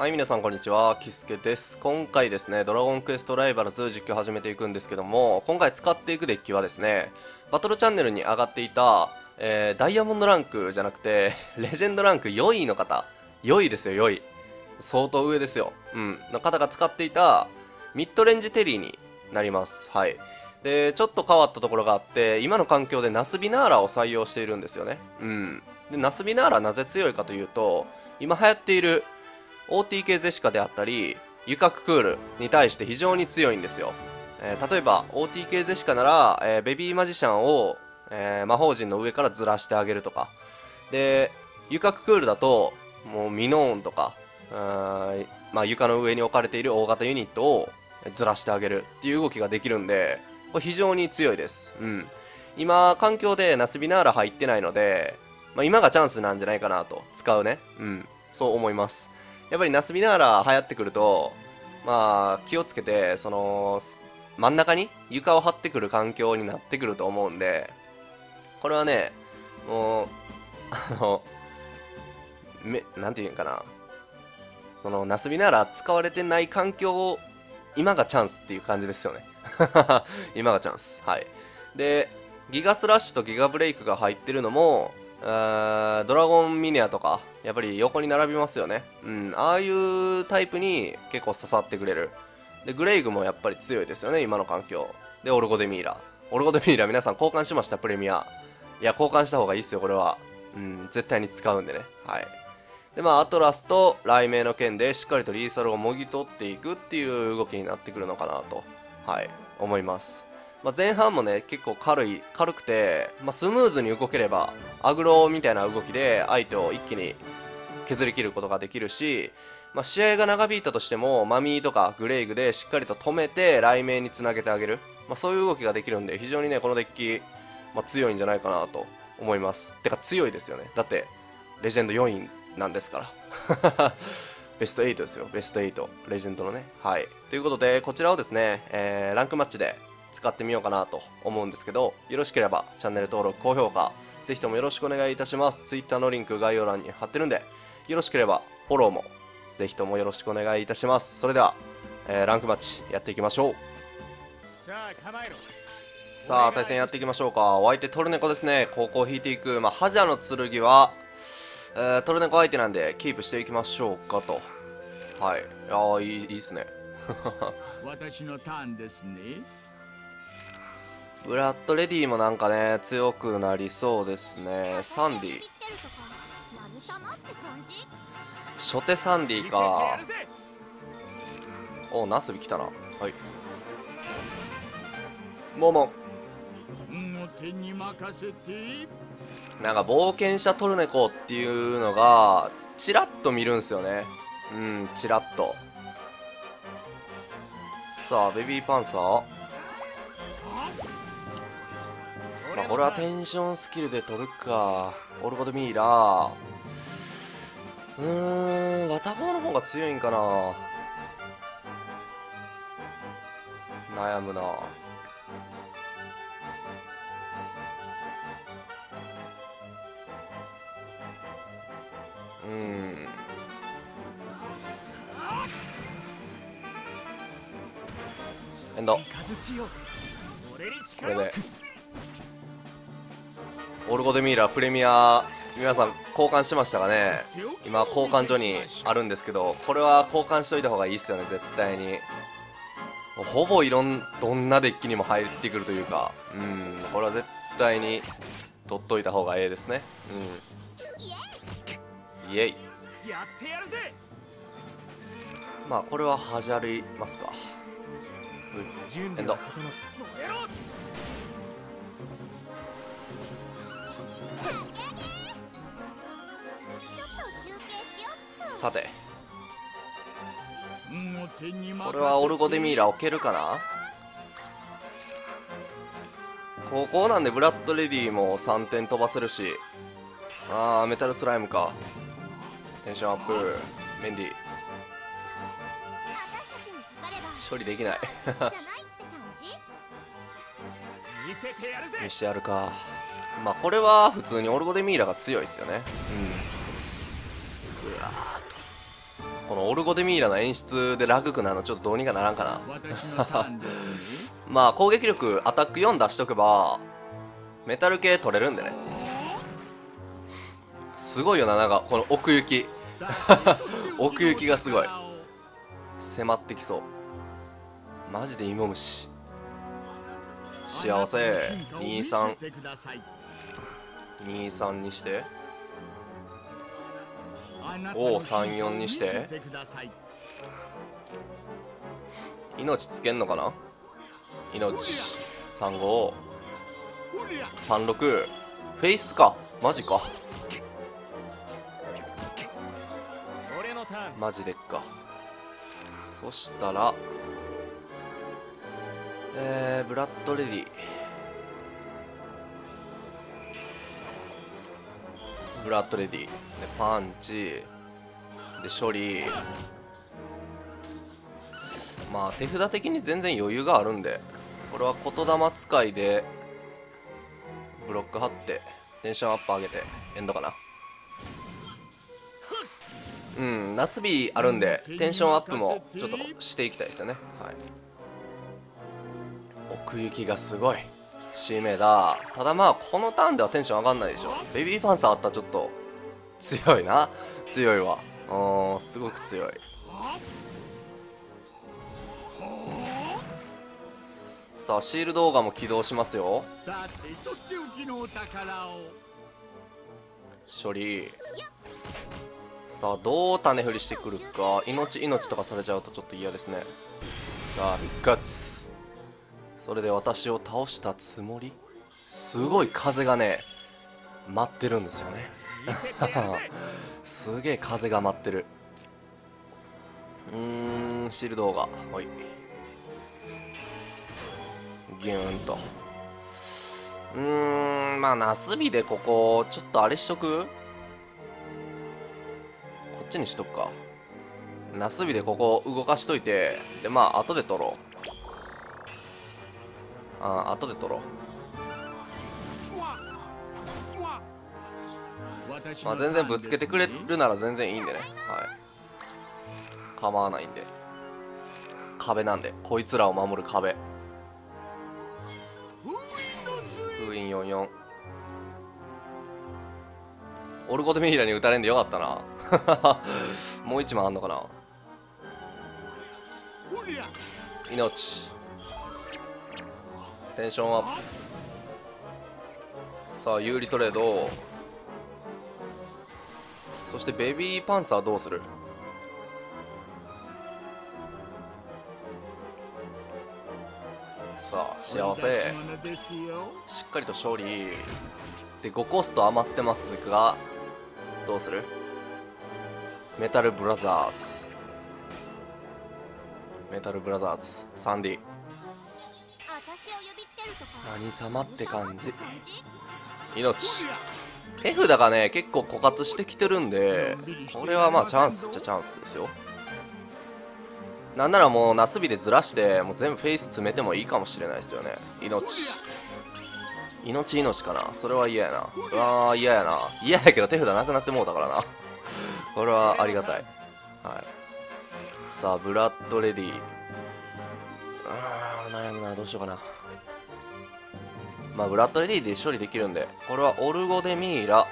はい皆さんこんにちは。キスケです。今回ですねドラゴンクエストライバルズ実況始めていくんですけども今回使っていくデッキはですねバトルチャンネルに上がっていた、えー、ダイヤモンドランクじゃなくて レジェンドランク4位の方。4位ですよ4位。相当上ですよ。うん。の方が使っていたミッドレンジテリーになります。はい。でちょっと変わったところがあって今の環境でナスビナーラを採用しているんですよね。うん。でナスビナーラなぜ強いかというと今流行っている OTK ゼシカであったりユカククールに対して非常に強いんですよ、えー、例えば OTK ゼシカなら、えー、ベビーマジシャンを、えー、魔法陣の上からずらしてあげるとか。でユカククールだともうミノーンとかまあ、床の上に置かれている大型ユニットをずらしてあげるっていう動きができるんでこれ非常に強いです、うん、今環境でナスビナーラ入ってないので、まあ、今がチャンスなんじゃないかなと。使うね。うん。そう思います。やっぱりナスビナーラ流行ってくるとまあ気をつけてその真ん中に床を張ってくる環境になってくると思うんでこれはねもうあのめなんて言うんかな。そのナスビナーラ使われてない環境を今がチャンスっていう感じですよね。今がチャンス。はい。でギガスラッシュとギガブレイクが入ってるのもドラゴンミネアとかやっぱり横に並びますよね。うんああいうタイプに結構刺さってくれる。でグレイグもやっぱり強いですよね今の環境。でオルゴデミーラ。オルゴデミーラ皆さん交換しましたプレミア。いや交換した方がいいですよこれは。うん絶対に使うんでね。はい。でまあアトラスと雷鳴の剣でしっかりとリーサルをもぎ取っていくっていう動きになってくるのかなとはい思います。まあ、前半もね結構軽い軽くて、まあ、スムーズに動ければアグロみたいな動きで相手を一気に削り切ることができるし、まあ、試合が長引いたとしてもマミーとかグレイグでしっかりと止めて雷鳴につなげてあげる、まあ、そういう動きができるんで非常にねこのデッキ、まあ、強いんじゃないかなと思います。てか強いですよね。だってレジェンド4位なんですから。ベスト8ですよ。ベスト8レジェンドのね。はい。ということでこちらをですね、えー、ランクマッチで使ってみようかなと思うんですけど、よろしければチャンネル登録、高評価、ぜひともよろしくお願いいたします。Twitter のリンク概要欄に貼ってるんで、よろしければフォローもぜひともよろしくお願いいたします。それでは、えー、ランクマッチやっていきましょう。さあ、対戦やっていきましょうか。お相手トルネコですね。高校引いていく。まあ、覇者の剣は、えー、トルネコ相手なんでキープしていきましょうかと。はい。ああ、いいいいっすね。私のターンですね。ブラッドレディもなんかね強くなりそうですね。サンディ。初手サンディか。おナスビ来たな。はい。モモ。なんか冒険者トルネコっていうのがチラッと見るんすよね。うんチラッと。さあベビーパンサー。まあ、これはテンションスキルで取るか。オルゴドミーラー。うーんワタボーの方が強いんかな。悩むな。うん。エンド。これで。オルゴデミーラプレミア皆さん交換しましたかね？今交換所にあるんですけどこれは交換しといた方がいいですよね絶対に。ほぼいろんどんなデッキにも入ってくるというか。うんこれは絶対に取っといた方がええですね。うん。イエイ。まあこれははじゃりますか。エンド。さて。これはオルゴデミーラ置けるかな？ここなんでブラッドレディも3点飛ばせるし。あーメタルスライムか。テンションアップ。メンディ処理できない。見してやるか。まあこれは普通にオルゴデミーラが強いですよね。うんこのオルゴデミーラの演出でラグクなのちょっとどうにかならんかな。まあ攻撃力アタック4出しとけばメタル系取れるんでね。すごいよななんかこの奥行き。奥行きがすごい。迫ってきそう。マジで芋虫。幸せ。2323にしておお34にして。命つけんのかな？命。3536フェイスか。マジか。マジでっか。そしたらえー、ブラッドレディ。ブラッドレディでパンチ。で処理。まあ手札的に全然余裕があるんでこれは言霊使いでブロック張ってテンションアップ上げてエンドかな。うんナスビーあるんでテンションアップもちょっとしていきたいですよね。はい。奥行きがすごい。締めだ。ただまあこのターンではテンション上がんないでしょ。ベビーパンサーあったらちょっと強いな。強いわ。うんすごく強い。さあシール動画も起動しますよ。処理。さあどう種振りしてくるか。命命とかされちゃうとちょっと嫌ですね。さあ復活。それで私を倒したつもり？すごい風がね待ってるんですよね。すげえ風が待ってる。うーんシールドが。はい。ギューンと。うーんまあナスビでここちょっとあれしとく？こっちにしとくか。ナスビでここ動かしといて。でまあ後で取ろう。ああ後で取ろう。まあ全然ぶつけてくれるなら全然いいんでね。はい。構わないんで。壁なんで。こいつらを守る壁。封印44オルゴデミーラに打たれんでよかったな。もう一枚あんのかな。命テンションアップ。さあ有利トレード。そしてベビーパンサーどうする？さあ幸せ。しっかりと勝利。で5コスト余ってますがどうする？メタルブラザーズ。メタルブラザーズ 3D 何様って感じ。命。手札がね結構枯渇してきてるんでこれはまあチャンスっちゃチャンスですよ。なんならもうナスビでずらしてもう全部フェイス詰めてもいいかもしれないですよね。命。命命かな。それは嫌やな。うわー嫌やな。嫌やけど手札なくなってもうたからな。これはありがたい。はい。さあブラッドレディ。あー悩むな。どうしようかな。まあブラッドレディで処理できるんで。これはオルゴデミーラ。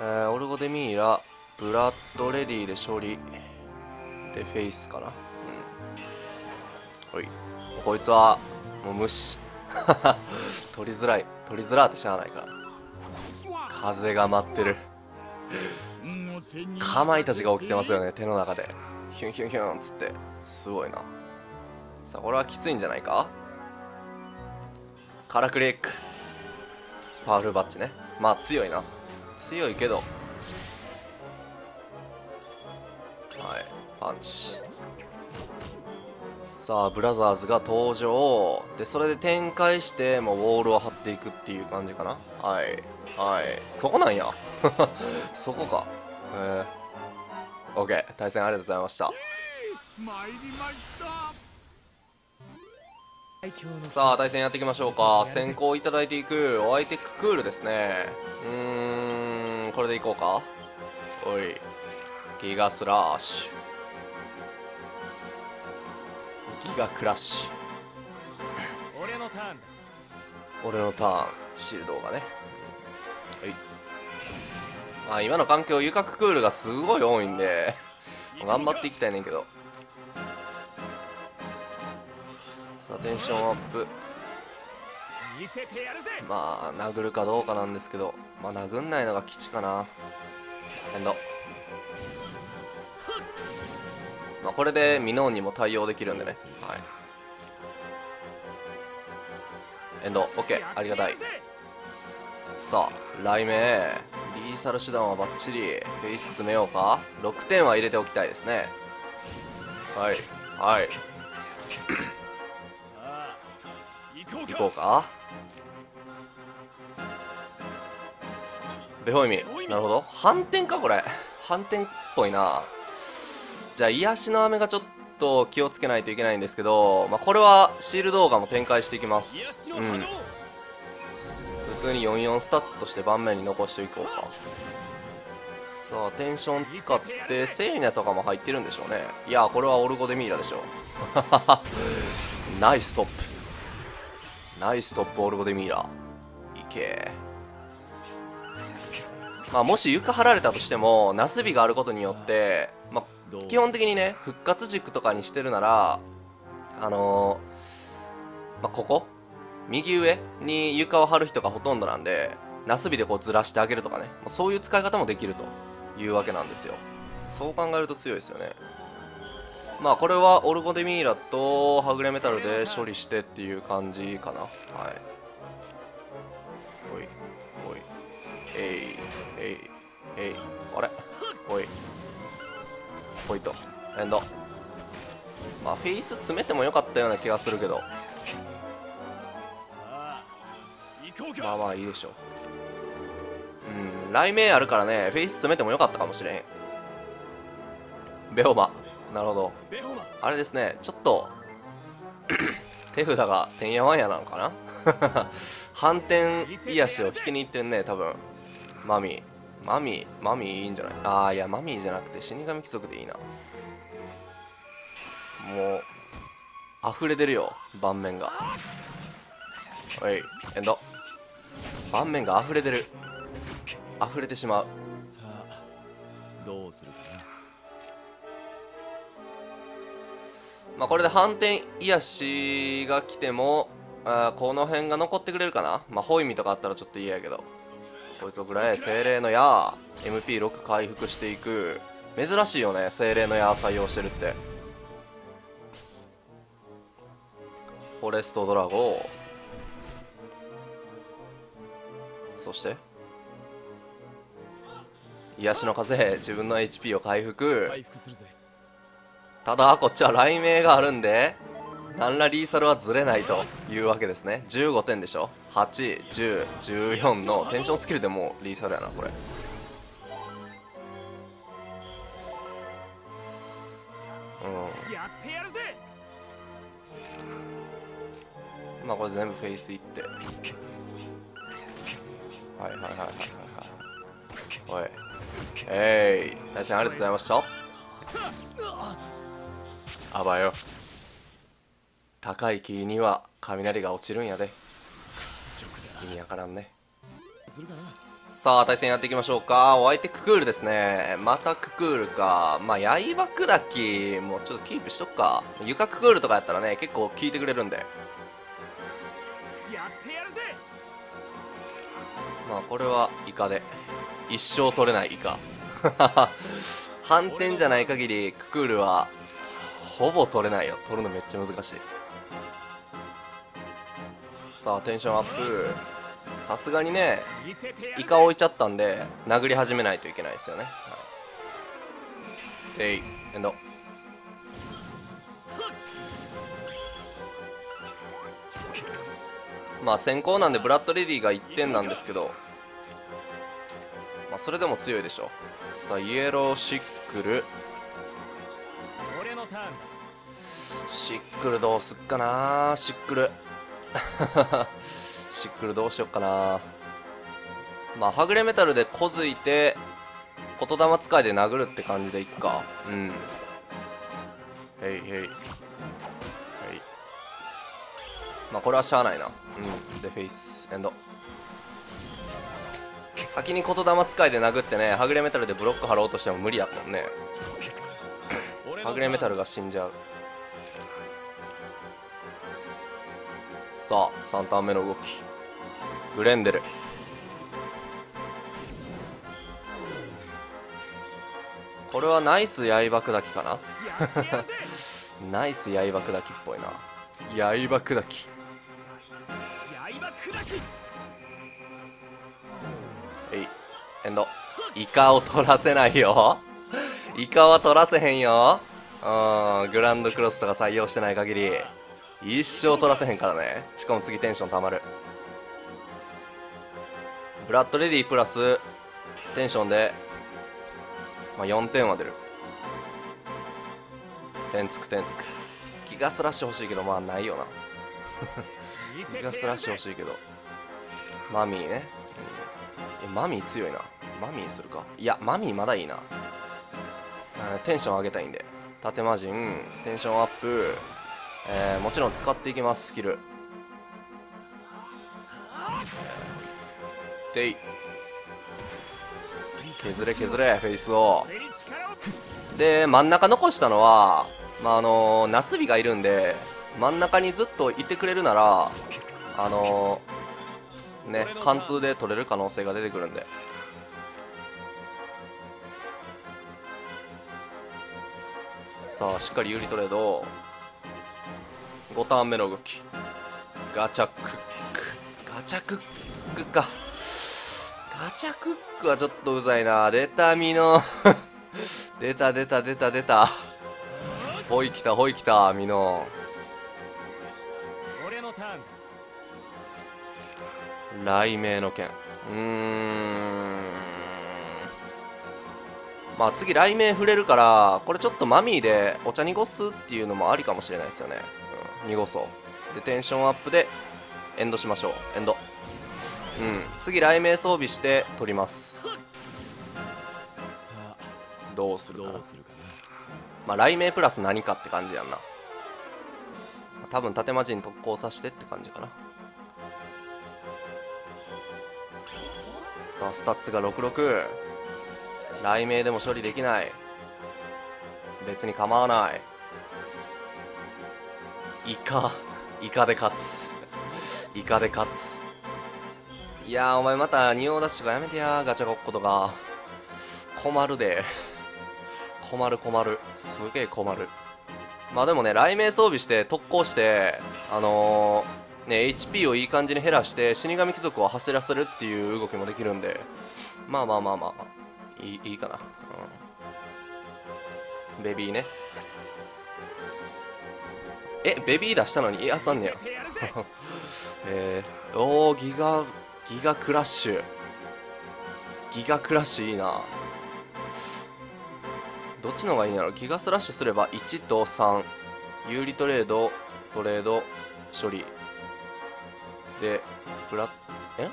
えー、オルゴデミーラブラッドレディで処理でフェイスかな。うん。ほいこいつはもう無視。取りづらい。取りづらってしゃあないから。風が待ってる。かまいたちが起きてますよね手の中で。ヒュンヒュンヒュンっつって。すごいな。さあこれはきついんじゃないか？カラクリック。パワフルバッチね。まあ強いな。強いけど。はい。パンチ。さあブラザーズが登場。でそれで展開してもうウォールを張っていくっていう感じかな。はい。はい。そこなんや。そこか。へえー、OK 対戦ありがとうございました。参りました。さあ対戦やっていきましょうか。先行いただいていくお相手ククールですね。うーんこれでいこうか。おい。ギガスラッシュ。ギガクラッシュ。俺のターン。だ俺のターン。シールドがね。はい。まあ今の環境床ククールがすごい多いんで頑張っていきたいねんけどさあテンションアップ。まあ殴るかどうかなんですけどまあ殴んないのが基地かな。エンド。まあこれでミノーンにも対応できるんでね。はい。エンド。OK ありがたい。さあ雷鳴。リーサル手段はバッチリ。フェイス詰めようか。6点は入れておきたいですね。はい。はいこうか？ベホイミなるほど。反転かこれ？反転っぽいな。じゃあ癒しの雨がちょっと気をつけないといけないんですけど、まあ、これはシールドオーガ展開していきます、うん。普通に44スタッツとして盤面に残していこうか。さあテンション使ってセーニャとかも入ってるんでしょうね。いやこれはオルゴデミーラでしょう。ナイストップ。ナイストップオルゴデミーラ。いけ。まあもし床張られたとしてもナスビがあることによって、まあ、基本的にね復活軸とかにしてるならあのーまあ、ここ？右上に床を張る人がほとんどなんでナスビでこうずらしてあげるとかね。まあそういう使い方もできるというわけなんですよ。そう考えると強いですよねまあこれはオルゴデミーラとはぐれメタルで処理してっていう感じかな。はい。おいおい。えいえいえい。あれ？おい。ほいとエンド。まあフェイス詰めてもよかったような気がするけど、まあまあいいでしょう。うん雷鳴あるからねフェイス詰めてもよかったかもしれへん。ベオマなるほど。あれですねちょっと 手札がてんやわんやなのかな？反転癒しを引きに行ってるね多分。マミ。ーマミーマミーいいんじゃない？ああいやマミーじゃなくて死神貴族でいいな。もう溢れ出るよ盤面が。おいエンド。盤面が溢れ出る。溢れてしまう。さあどうするかなまあこれで反転癒しが来てもあこの辺が残ってくれるかな？まあホイミとかあったらちょっと嫌やけど。こいつぐらい精霊の矢。MP6 回復していく。珍しいよね精霊の矢採用してるって。フォレストドラゴン。そして？癒しの風自分の HP を回復。回復するぜ。ただこっちは雷鳴があるんで何らリーサルはずれないというわけですね。15点でしょ？81014のテンションスキルでもうリーサルやなこれ。うん。まあこれ全部フェイスいって。はいはいはいはいはいはい。おい。えい。対戦ありがとうございましたあばよ。高い木には雷が落ちるんやで。意味わからんね。さあ対戦やっていきましょうか。お相手ククールですね。またククールか。まあ刃砕きもうちょっとキープしとくか。床ククールとかやったらね結構効いてくれるんで。まあこれはイカで。一生取れないイカ。反転じゃない限りククールはほぼ取れないよ。取るのめっちゃ難しい。さあテンションアップ。さすがにねイカ置いちゃったんで殴り始めないといけないですよね。はい。でいエンド。まあ先行なんでブラッドレディが1点なんですけど。まあそれでも強いでしょ。うさあイエローシックル。シックルどうすっかな。シックル。シックルどうしよっかな。まあはぐれメタルでこづいて言霊使いで殴るって感じでいっか。うん。へいへい。へい。まあこれはしゃあないな。うん。でフェイス。エンド。先に言霊使いで殴ってねはぐれメタルでブロック張ろうとしても無理やもんね。はぐれメタルが死んじゃうさあ3ターン目の動き。グレンデル。これはナイス刃砕きかな？ナイス刃砕きっぽいな。刃砕き刃砕きえいエンドイカを取らせないよ。イカは取らせへんよ。うんグランドクロスとか採用してない限り一生取らせへんからね。しかも次テンションたまる。ブラッドレディプラステンションで、まあ、4点は出る。点つく点つく。ギガスラッシュ欲しいけどまあないよな。ギガスラッシュ欲しいけど。マミーね、うんえマミー強いな。マミーするか。いやマミーまだいいな。テンション上げたいんで。縦魔人テンションアップ、えーもちろん使っていきますスキル。でい。削れ削れフェイスを。で真ん中残したのはまああのナスビがいるんで真ん中にずっといてくれるならあのね貫通で取れる可能性が出てくるんで。さあしっかり有利トレード5ターン目の動き。ガチャクック。ガチャクックか。ガチャクックはちょっとうざいな。出たミノ。出た出た出た出た。ほいきたほいきたミノ。俺のターン。雷鳴の剣。うーん。まあ次雷鳴触れるからこれちょっとマミーでお茶濁すっていうのもありかもしれないですよね、うん、濁そうでテンションアップでエンドしましょう。エンド。うん。次雷鳴装備して取ります。どうするかな。まあ雷鳴プラス何かって感じやんな。多分盾魔人特攻さしてって感じかな。さあスタッツが66雷鳴でも処理できない。別に構わないイカイカで勝つ。イカで勝つ。いやお前また仁王立ちとかやめてや。ガチャごっことか。困るで。困る困る。すげえ困る。まあでもね雷鳴装備して特攻してあのー、ね HP をいい感じに減らして死神貴族を走らせるっていう動きもできるんで。まあまあまあまあいいいいかな、うん、ベビーね。えベビー出したのに？いやさんねや。えー、おーギガギガクラッシュ。ギガクラッシュいいな。どっちの方がいいんやろ？ギガスラッシュすれば1と3有利トレードトレード処理。でブラッえ？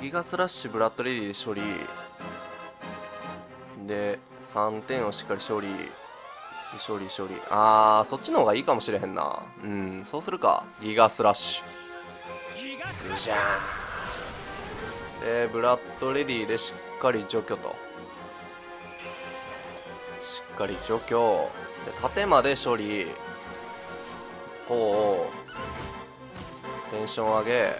ギガスラッシュブラッドレディ処理。で3点をしっかり処理。処理処理あーそっちの方がいいかもしれへんな。うんそうするか。ギガスラッシュ。気がすよいしゃーでブラッドレディでしっかり除去と。しっかり除去。で縦まで処理。こう。テンション上げ。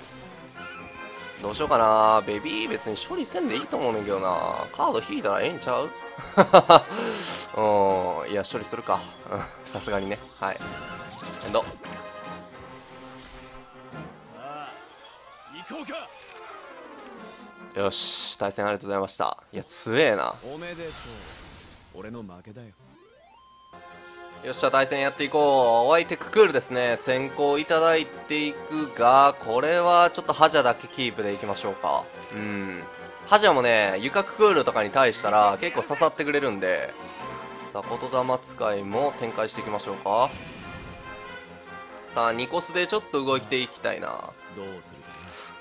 どうしようかな。ベビー別に処理せんでいいと思うねんけどな。カード引いたらええんちゃう？うんいや処理するか。う んさすがにね。はい。エンド。さあ行こうか。よし。対戦ありがとうございました。いや強えな。おめでとう。俺の負けだよ。よっしゃ対戦やっていこう。お相手ククールですね。先行いただいていくがこれはちょっとハジャだけキープでいきましょうか。うんハジャもね床ククールとかに対したら結構刺さってくれるんでさあ言霊使いも展開していきましょうか。さあニコスでちょっと動いていきたいな。どうする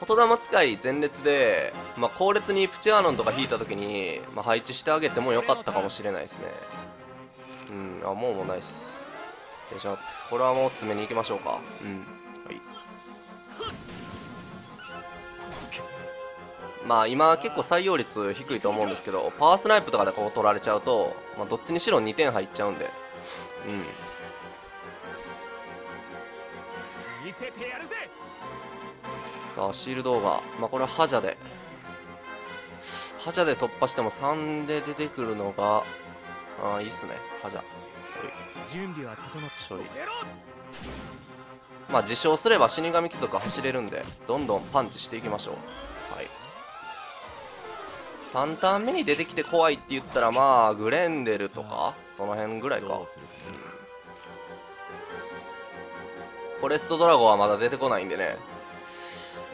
か言霊使い前列で、まあ、後列にプチアーノンとか引いた時に、まあ、配置してあげてもよかったかもしれないですね。うんあもうもうないっす。でじゃあこれはもう詰めに行きましょうか。うんまあ今結構採用率低いと思うんですけどパワースナイプとかでこう取られちゃうと、まあ、どっちにしろ2点入っちゃうんで。うん。さあシールドがまあこれはハジャで。ハジャで突破しても3で出てくるのがああいいっすね。ハジャ。準備は整っ処理。まあ自称すれば死神貴族は走れるんでどんどんパンチしていきましょう。はい3ターン目に出てきて怖いって言ったらまあグレンデルとかその辺ぐらいか。フォレストドラゴンはまだ出てこないんでね。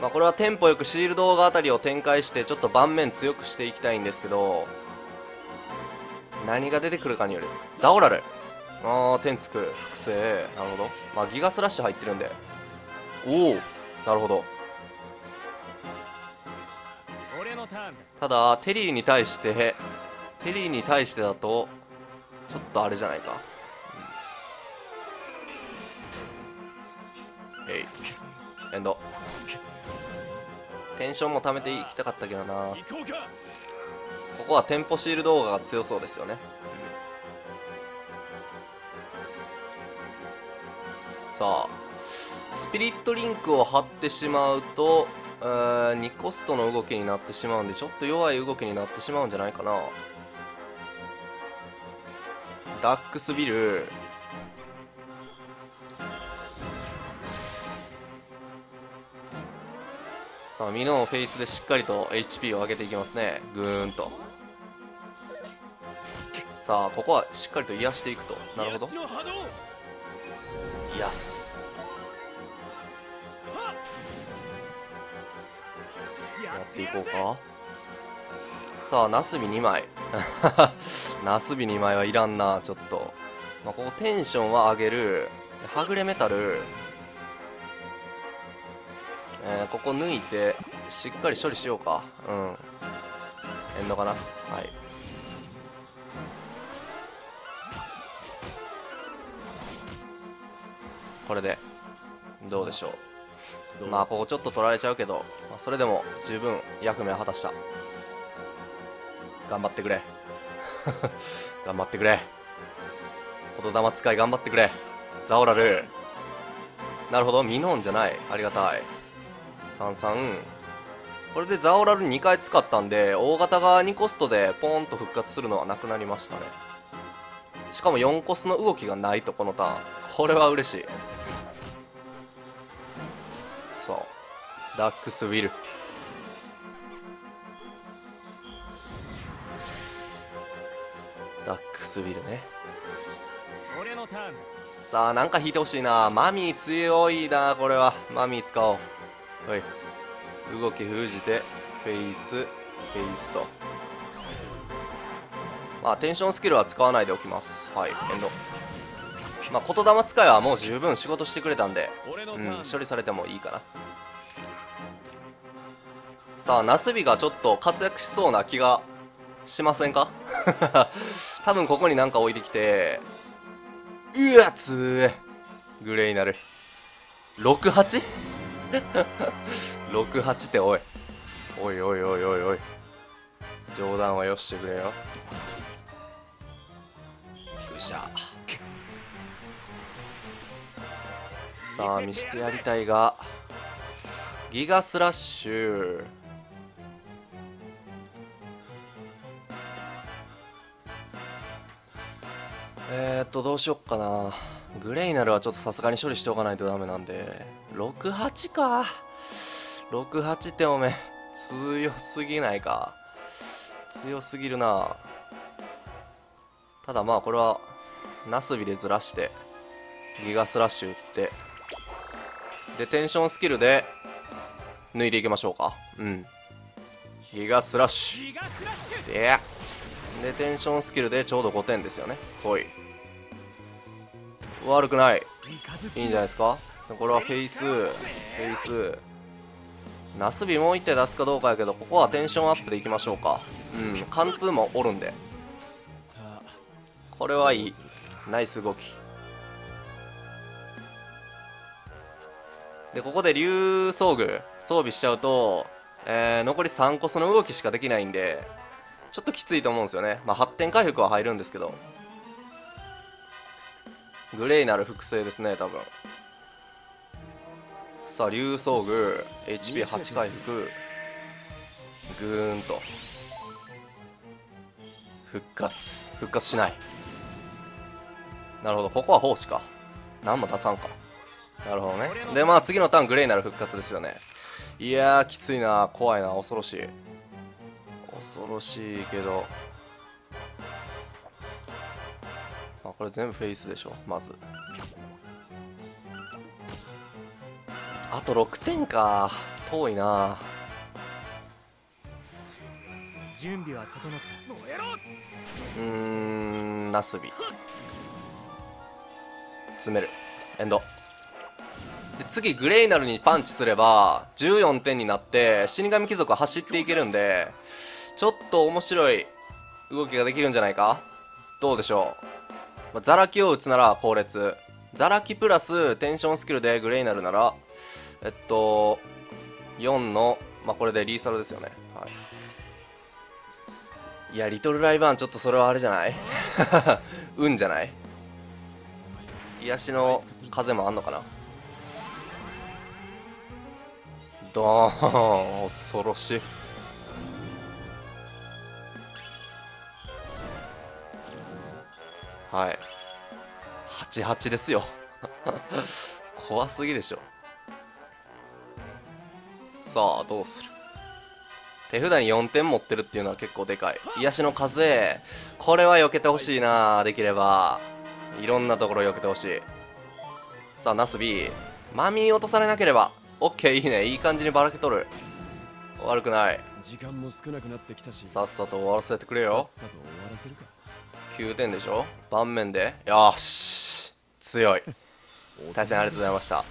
まあこれはテンポよくシールドがあたりを展開してちょっと盤面強くしていきたいんですけど何が出てくるかによる。ザオラル。ああ天つく複製なるほど。まあギガスラッシュ入ってるんで。おおなるほど。ただテリーに対してテリーに対してだとちょっとあれじゃないか、うん、えいエンド。テンションも貯めていきたかったけどな。ここはテンポシール動画が強そうですよね、さあスピリットリンクを貼ってしまうと2コストの動きになってしまうんでちょっと弱い動きになってしまうんじゃないかな。ダックスビル。さあミノンフェイスでしっかりと HP を上げていきますね。ぐーんと。さあここはしっかりと癒していくと。なるほど。癒すっていこうか？さあナスビ2枚。ナスビ2 枚はいらんなちょっと、まあ、ここテンションは上げる。はぐれメタル、えーここ抜いてしっかり処理しようか。うん。エンドかな？はい。これでどうでしょう？まあここちょっと取られちゃうけど、まあ、それでも十分役目は果たした。頑張ってくれ。頑張ってくれ。言霊使い頑張ってくれ。ザオラル。なるほど。ミノンじゃない。ありがたい。33これでザオラル2回使ったんで大型が2コストでポーンと復活するのはなくなりましたね。しかも4コスの動きがないとこのターン。これは嬉しい。ダックスウィル。ダックスウィルね。俺のターン。ださあなんか引いてほしいな。マミー強いなこれは。マミー使おう。はい。動き封じてフェイスフェイスと。まあテンションスキルは使わないでおきます。はいエンド。まあ言霊使いはもう十分仕事してくれたんでうん処理されてもいいかなさあナスビがちょっと活躍しそうな気がしませんか？多分ここになんか置いてきてうわつーグレイなる。68?68 っておい。おいおいおいおいおい。冗談はよしてくれよ。ぐしゃさあ見してやりたいがギガスラッシュ。えー、っとどうしよっかな。グレイナルはちょっとさすがに処理しておかないとダメなんで。68か。68っておめ強すぎないか。強すぎるな。ただまあこれはナスビでずらしてギガスラッシュ打って。でテンションスキルで抜いていきましょうか。うん。ギガスラッシュ。ででテンションスキルでちょうど5点ですよね。ほい悪くない。いいんじゃないですか？これはフェイスフェイス。ナスビもう一手出すかどうかやけどここはテンションアップでいきましょうか。うん。貫通もおるんで。これはいい。ナイス動き。でここで竜装具装備しちゃうと、えー残り3コスの動きしかできないんでちょっときついと思うんですよね。まあ発展回復は入るんですけどグレイなる複製ですね多分。さあ竜装具 HP8 回復ぐーんと。復活。復活しない。なるほど。ここは奉仕か。何も出さんか。なるほどね。でまあ次のターングレイなる復活ですよね。いやーきついな怖いな恐ろしい。恐ろしいけど。あこれ全部フェイスでしょまず。あと6点か。遠いな。準備は整った。うーんナスビ。詰める。エンド。で次グレイナルにパンチすれば14点になって死神貴族は走っていけるんでちょっと面白い動きができるんじゃないか？どうでしょう、まあザラキを打つなら後列。ザラキプラステンションスキルでグレイナルならえっと4のまあこれでリーサルですよね。はい。いやリトルライバーンちょっとそれはあれじゃない？運じゃない？癒しの風もあんのかな？ドーン恐ろしい。はい。88ですよ。怖すぎでしょ。さあどうする？手札に4点持ってるっていうのは結構でかい。癒しの風これは避けてほしいなできれば。いろんなところ避けてほしい。さあナス B マミー落とされなければ。オッケーいいね。いい感じにばらけとる。悪くない。時間も少なくなってきたし。さっさと終わらせてくれよ。さっさと終わらせるか9点でしょ？盤面で？よし。強い。対戦ありがとうございました。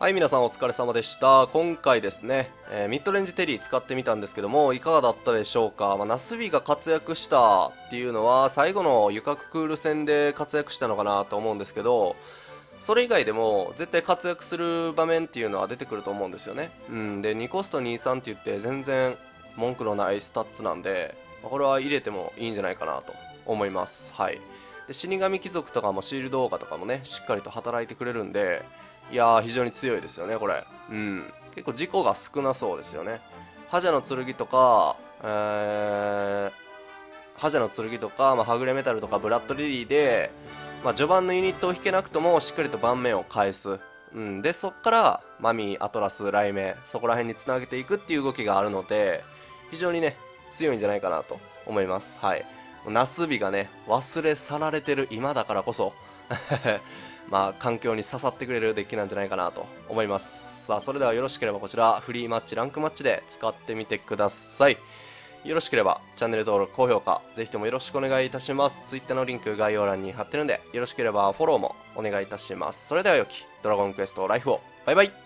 はい皆さんお疲れ様でした。今回ですね、えーミッドレンジテリー使ってみたんですけどもいかがだったでしょうか、まあ、ナスビが活躍したっていうのは最後のユカクール戦で活躍したのかなと思うんですけどそれ以外でも絶対活躍する場面っていうのは出てくると思うんですよね。うん、で2コスト23って言って全然文句のないスタッツなんでこれは入れてもいいんじゃないかなと思います。はい、で死神貴族とかもシールドオーガとかもねしっかりと働いてくれるんでいやー非常に強いですよねこれ。うん、結構事故が少なそうですよね。覇者の剣とか、えー、覇者の剣とか、まあ、はぐれメタルとかブラッドリリーで、まあ、序盤のユニットを引けなくともしっかりと盤面を返す、うん、でそこからマミーアトラス雷鳴そこら辺につなげていくっていう動きがあるので非常にね強いんじゃないかなと思いますはいナスビがね忘れ去られてる今だからこそ まあ環境に刺さってくれるデッキなんじゃないかなと思いますさあそれではよろしければこちらフリーマッチランクマッチで使ってみてくださいよろしければチャンネル登録、高評価、ぜひともよろしくお願いいたします。Twitter のリンク概要欄に貼ってるんで、よろしければフォローもお願いいたします。それでは良きドラゴンクエストライフを。バイバイ